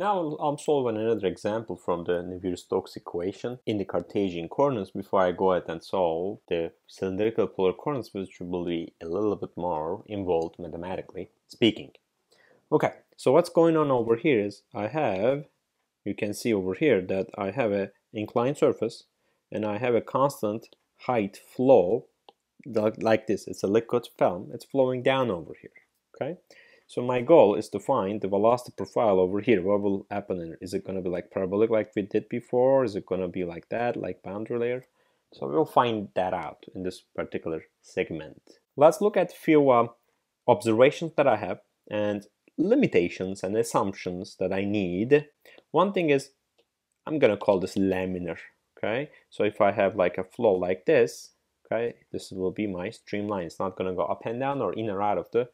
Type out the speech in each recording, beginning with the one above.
Now I'm solving another example from the Navier-Stokes equation in the Cartesian coordinates before I go ahead and solve the cylindrical polar coordinates which will be a little bit more involved mathematically speaking. Okay, so what's going on over here is I have, you can see over here that I have an inclined surface and I have a constant height flow like this. It's a liquid film. It's flowing down over here, okay? So my goal is to find the velocity profile over here. What will happen? In, is it going to be like parabolic like we did before? Is it going to be like that, like boundary layer? So we'll find that out in this particular segment. Let's look at a few uh, observations that I have and limitations and assumptions that I need. One thing is I'm going to call this laminar. Okay, so if I have like a flow like this, okay, this will be my streamline. It's not going to go up and down or in or out of the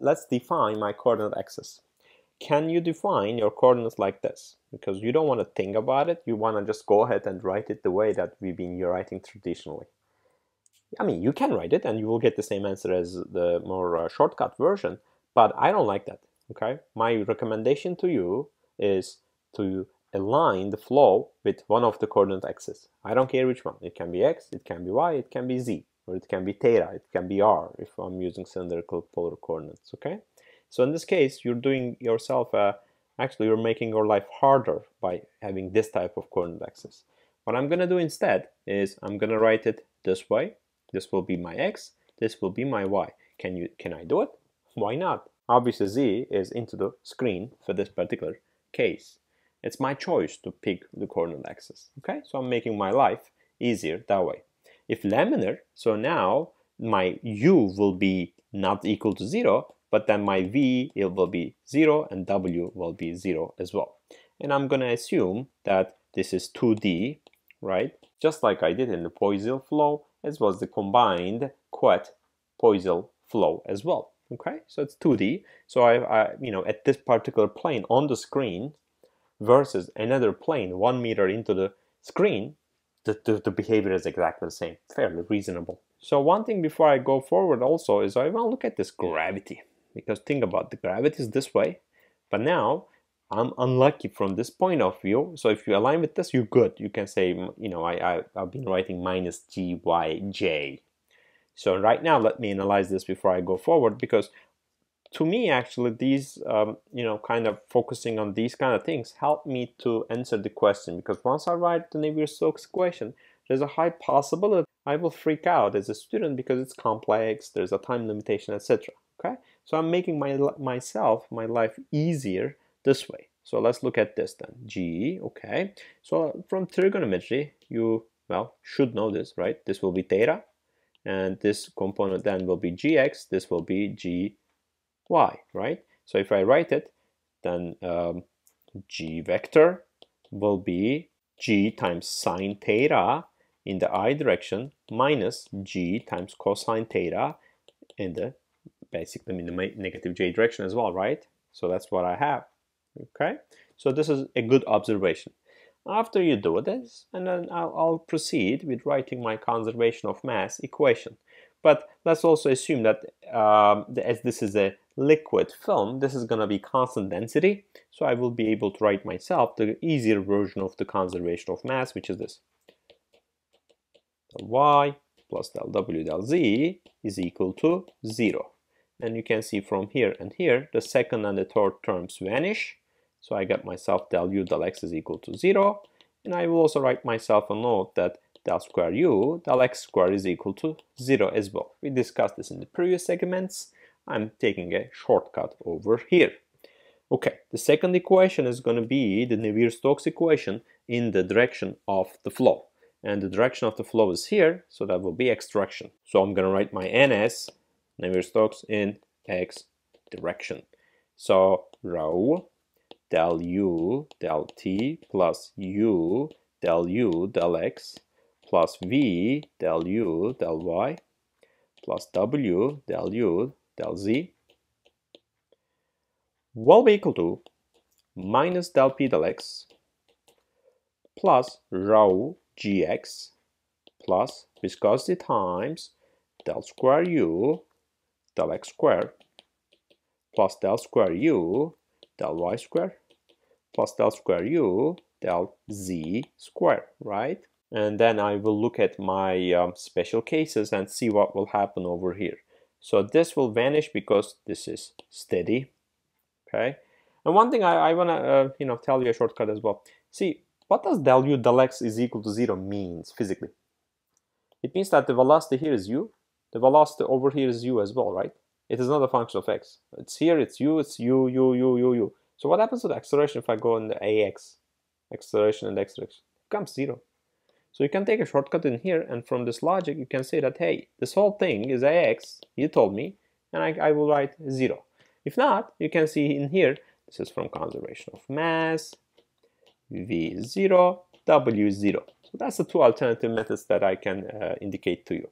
Let's define my coordinate axis. Can you define your coordinates like this? Because you don't want to think about it, you want to just go ahead and write it the way that we've been writing traditionally. I mean, you can write it and you will get the same answer as the more uh, shortcut version, but I don't like that, okay? My recommendation to you is to align the flow with one of the coordinate axes. I don't care which one. It can be x, it can be y, it can be z or it can be theta, it can be r if I'm using cylindrical polar coordinates, okay? So in this case, you're doing yourself, actually you're making your life harder by having this type of coordinate axis. What I'm gonna do instead is I'm gonna write it this way. This will be my x, this will be my y. Can you can I do it? Why not? Obviously z is into the screen for this particular case. It's my choice to pick the coordinate axis. Okay, so I'm making my life easier that way. If laminar, so now my u will be not equal to 0, but then my v it will be 0 and w will be 0 as well. And I'm going to assume that this is 2D, right? Just like I did in the Poiseuille flow, as well as the combined Couette Poiseuille flow as well. Okay, so it's 2D. So I, I, you know, at this particular plane on the screen versus another plane one meter into the screen, the, the, the behavior is exactly the same, fairly reasonable. So one thing before I go forward also is I want to look at this gravity because think about the gravity is this way, but now I'm unlucky from this point of view. So if you align with this, you're good. You can say, you know, I, I, I've been writing minus g, y, j. So right now, let me analyze this before I go forward because to me actually these um, you know kind of focusing on these kind of things help me to answer the question because once I write the Navier-Stokes equation there's a high possibility I will freak out as a student because it's complex there's a time limitation etc okay? So I'm making my myself my life easier this way. So let's look at this then. G okay. So from trigonometry you well should know this right? This will be theta and this component then will be gx this will be g y, right? So if I write it, then um, g vector will be g times sine theta in the i direction minus g times cosine theta in the basically in the negative j direction as well, right? So that's what I have, okay? So this is a good observation. After you do this, and then I'll, I'll proceed with writing my conservation of mass equation. But let's also assume that um, as this is a liquid film, this is going to be constant density. So I will be able to write myself the easier version of the conservation of mass, which is this. Del y plus del w del z is equal to 0. And you can see from here and here, the second and the third terms vanish. So I get myself del u del x is equal to 0. And I will also write myself a note that del square u del x square is equal to 0 as well. We discussed this in the previous segments. I'm taking a shortcut over here. Okay, the second equation is going to be the Navier-Stokes equation in the direction of the flow. And the direction of the flow is here, so that will be x direction. So I'm going to write my NS, Navier-Stokes, in x direction. So rho del u del t plus u del u del x plus v del u del y plus w del u del z will be equal to minus del p del x plus rho gx plus viscosity times del square u del x square plus del square u del y square plus del square u del z square, right? And then I will look at my um, special cases and see what will happen over here. So this will vanish because this is steady, okay? And one thing I, I wanna uh, you know tell you a shortcut as well. See, what does del u del x is equal to zero means physically? It means that the velocity here is u, the velocity over here is u as well, right? It is not a function of x. It's here, it's u, it's u, u, u, u, u. So what happens to the acceleration if I go in the ax? Acceleration and x direction. It becomes zero. So you can take a shortcut in here and from this logic you can say that hey, this whole thing is ax, you told me, and I, I will write zero. If not, you can see in here, this is from conservation of mass, v0, w0. So that's the two alternative methods that I can uh, indicate to you.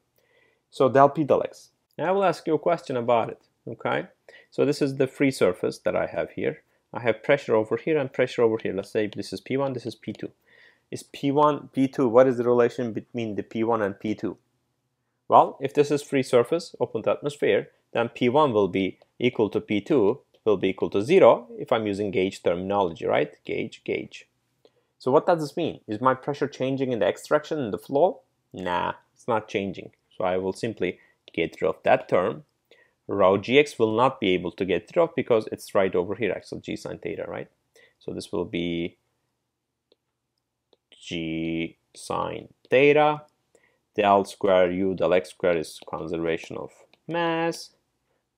So del p del x. I will ask you a question about it, okay? So this is the free surface that I have here. I have pressure over here and pressure over here. Let's say this is P1, this is P2. Is P1, P2, what is the relation between the P1 and P2? Well, if this is free surface, open to atmosphere, then P1 will be equal to P2, will be equal to zero if I'm using gauge terminology, right? Gauge, gauge. So what does this mean? Is my pressure changing in the x direction in the flow? Nah, it's not changing. So I will simply get rid of that term. Rho gx will not be able to get rid of because it's right over here, actually g sine theta, right? So this will be g sine theta. Del square u del x square is conservation of mass.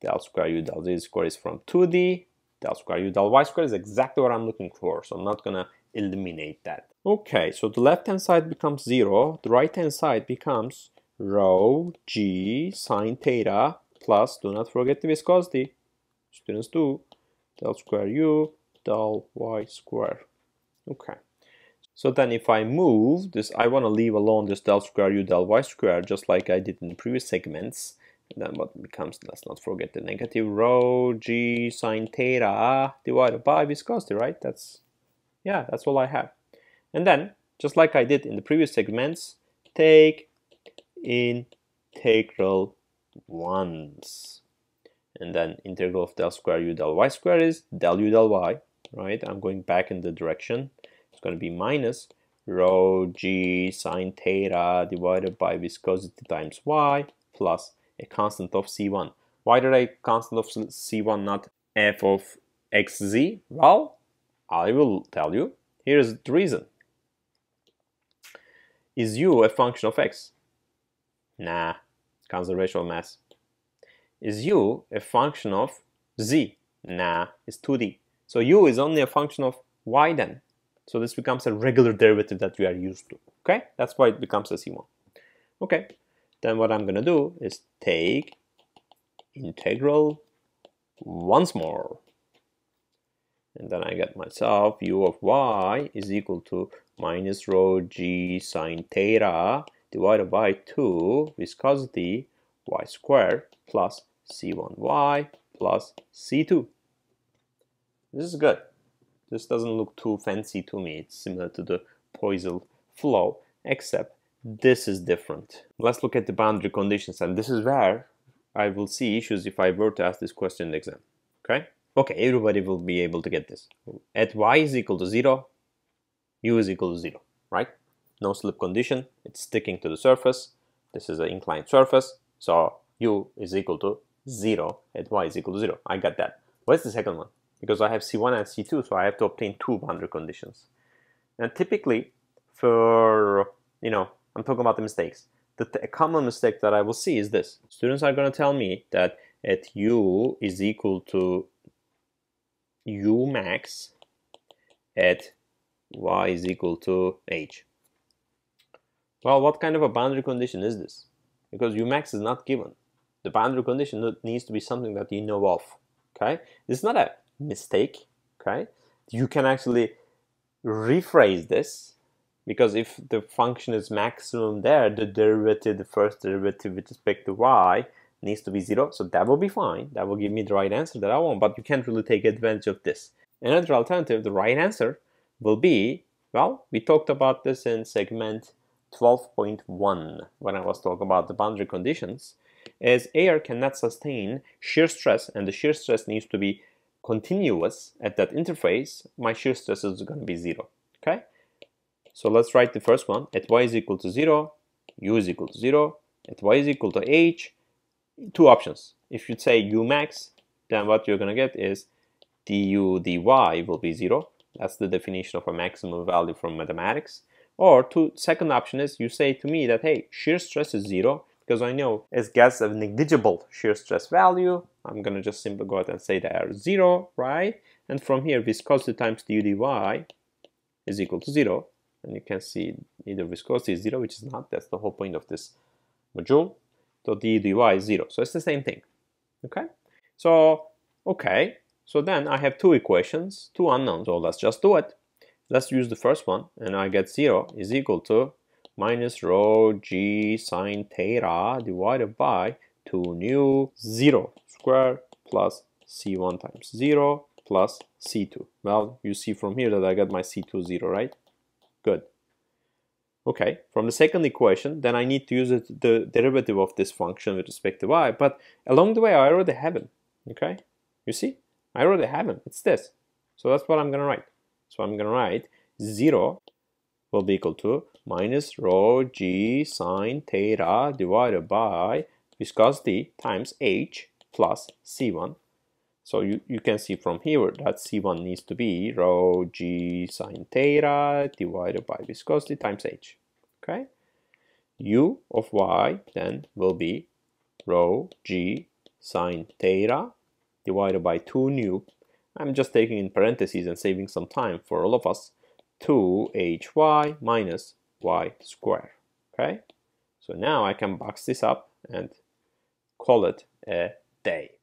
Del square u del z square is from 2d. Del square u del y square is exactly what I'm looking for. So I'm not gonna eliminate that. Okay, so the left hand side becomes 0, the right hand side becomes rho g sine theta plus, do not forget the viscosity, students do, del square u del y square. Okay, so then if I move this, I want to leave alone this del square u del y square just like I did in the previous segments. And then what becomes, let's not forget the negative rho g sine theta divided by viscosity, right? That's yeah, that's all I have. And then, just like I did in the previous segments, take integral once. And then integral of del square u del y square is del u del y, right? I'm going back in the direction. It's going to be minus rho g sine theta divided by viscosity times y plus a constant of c1. Why did I constant of c1 not f of xz? Well, I will tell you. Here's the reason. Is u a function of x? Nah, conservation of mass. Is u a function of z? Nah, it's 2d. So u is only a function of y then. So this becomes a regular derivative that we are used to. Okay, that's why it becomes a c1. Okay, then what I'm gonna do is take integral once more and then I get myself u of y is equal to minus rho g sine theta divided by 2 viscosity y squared plus c1y plus c2. This is good. This doesn't look too fancy to me. It's similar to the Poiseuille flow, except this is different. Let's look at the boundary conditions, and this is where I will see issues if I were to ask this question in the exam. Okay? Okay, everybody will be able to get this. At y is equal to 0, u is equal to 0, right? No slip condition, it's sticking to the surface. This is an inclined surface, so u is equal to 0 at y is equal to 0. I got that. What's the second one? Because I have C1 and C2, so I have to obtain two boundary conditions. And typically, for, you know, I'm talking about the mistakes. The, common mistake that I will see is this. Students are going to tell me that at u is equal to u max at y is equal to h. Well, what kind of a boundary condition is this? Because u max is not given. The boundary condition needs to be something that you know of. Okay, is not a mistake. Okay, you can actually rephrase this because if the function is maximum there, the derivative, the first derivative with respect to y needs to be zero. So that will be fine. That will give me the right answer that I want, but you can't really take advantage of this. Another alternative, the right answer will be, well, we talked about this in segment 12.1 when I was talking about the boundary conditions, as air cannot sustain shear stress and the shear stress needs to be continuous at that interface, my shear stress is going to be zero. Okay, so let's write the first one at y is equal to zero, u is equal to zero, at y is equal to h. Two options. If you say u max, then what you're going to get is du dy will be zero. That's the definition of a maximum value from mathematics. Or two, second option is you say to me that hey, shear stress is zero because I know as gas a negligible shear stress value, I'm gonna just simply go ahead and say they are zero, right? And from here, viscosity times du dy is equal to zero. And you can see either viscosity is zero, which is not, that's the whole point of this module. So du dy is zero. So it's the same thing, okay? So, okay, so then I have two equations, two unknowns. So let's just do it. Let's use the first one, and I get zero is equal to minus rho g sine theta divided by 2 nu 0 square plus c1 times 0 plus c2. Well, you see from here that I got my c2 0, right? Good. Okay, from the second equation, then I need to use the derivative of this function with respect to y, but along the way I already have it, okay? You see? I already have it, it's this. So that's what I'm gonna write. So I'm gonna write 0 will be equal to minus rho g sine theta divided by viscosity times h plus c1. So you, you can see from here that c1 needs to be rho g sine theta divided by viscosity times h. Okay? u of y then will be rho g sine theta divided by 2 nu. I'm just taking in parentheses and saving some time for all of us. 2hy minus y square. Okay, so now I can box this up and call it a day.